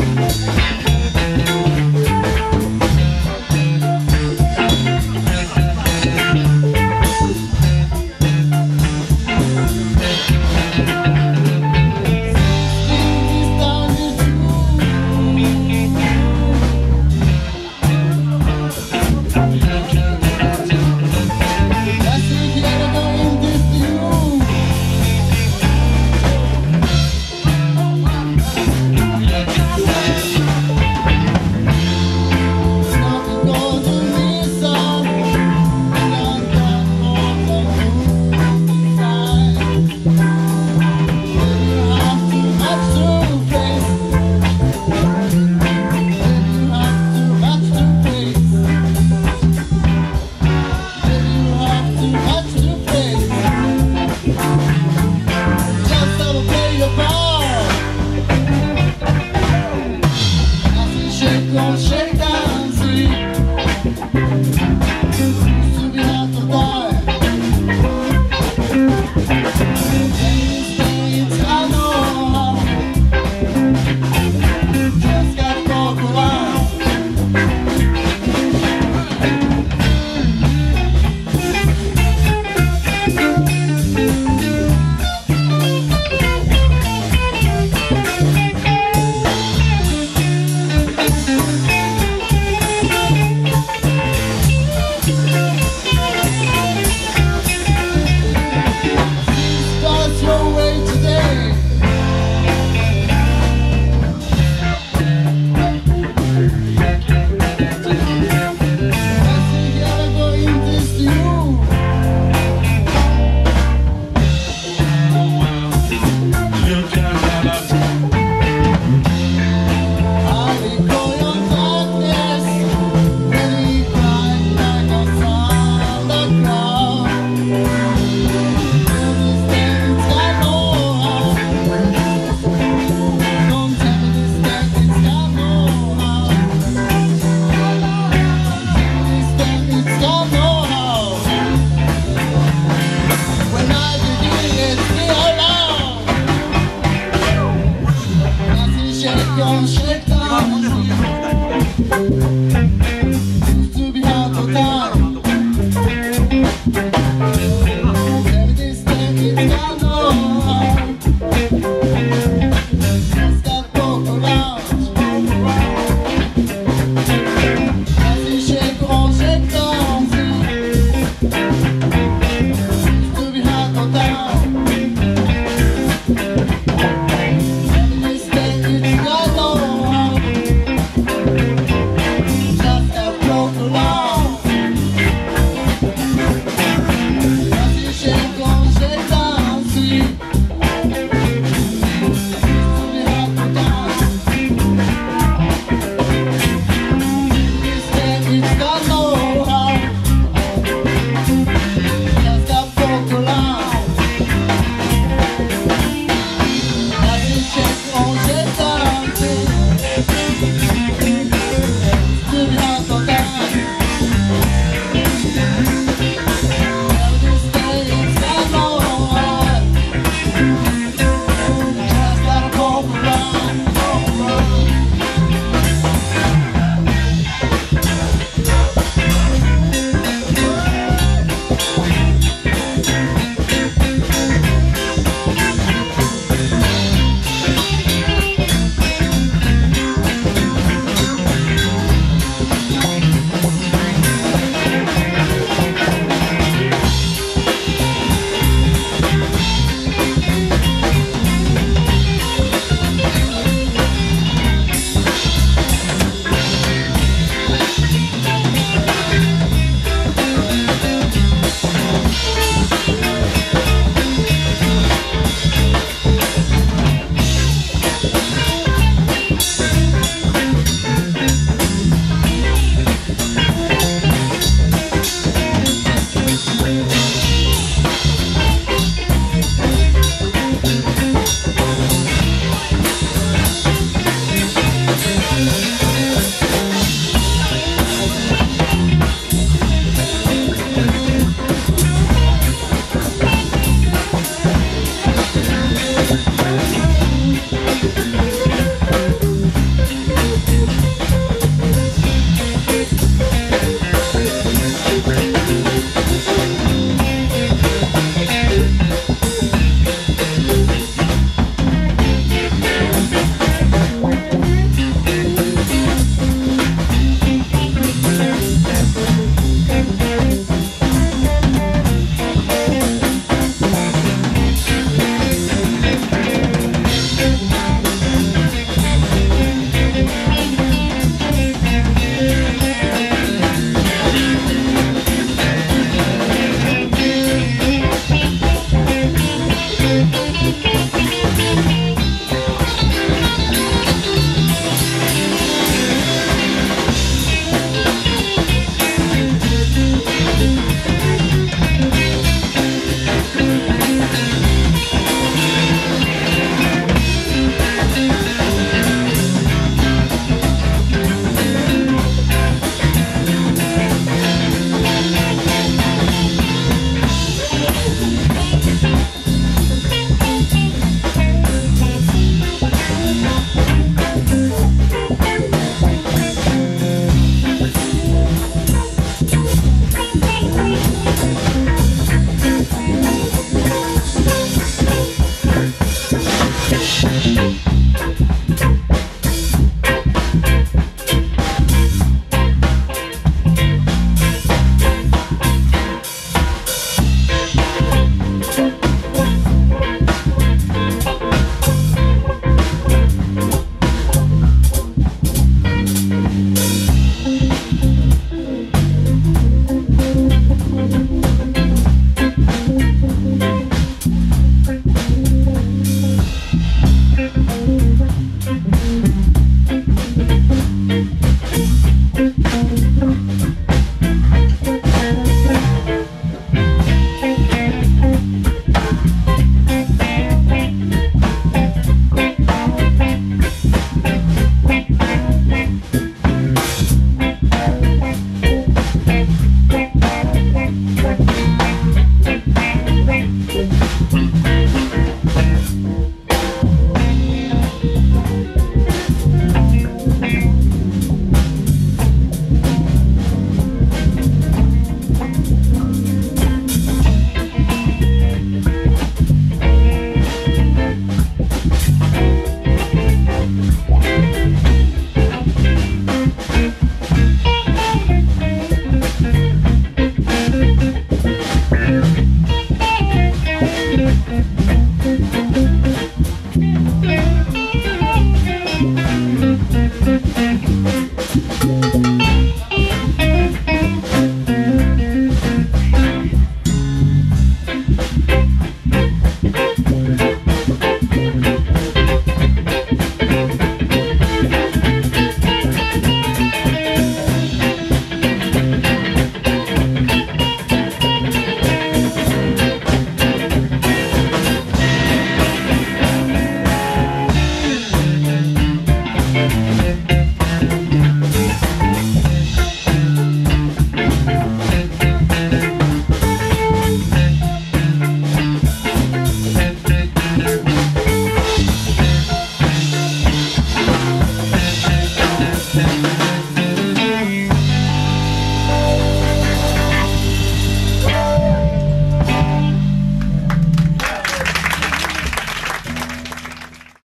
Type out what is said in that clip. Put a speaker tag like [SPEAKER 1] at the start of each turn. [SPEAKER 1] Música